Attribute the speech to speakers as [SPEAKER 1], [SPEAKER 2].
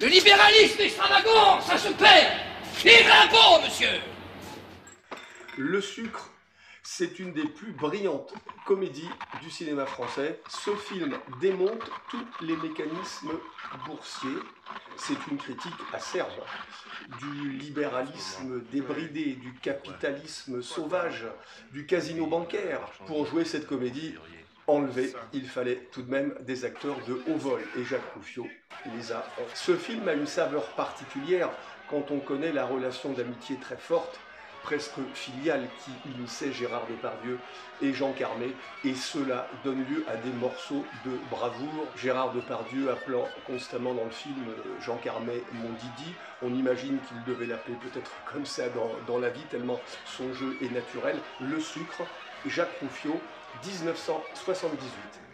[SPEAKER 1] Le libéralisme extravagant, ça se perd Vive l'impôt, monsieur
[SPEAKER 2] Le sucre, c'est une des plus brillantes comédies du cinéma français. Ce film démonte tous les mécanismes boursiers. C'est une critique acerbe du libéralisme débridé, du capitalisme sauvage, du casino bancaire. Pour jouer cette comédie, enlevé, il fallait tout de même des acteurs de haut vol. Et Jacques Rouffio les a. Ce film a une saveur particulière quand on connaît la relation d'amitié très forte presque filiale qui unissait Gérard Depardieu et Jean Carmet, et cela donne lieu à des morceaux de bravoure. Gérard Depardieu appelant constamment dans le film euh, Jean Carmet mon Didi, on imagine qu'il devait l'appeler peut-être comme ça dans, dans, la vie, tellement son jeu est naturel. Le sucre, Jacques Rouffio, 1978.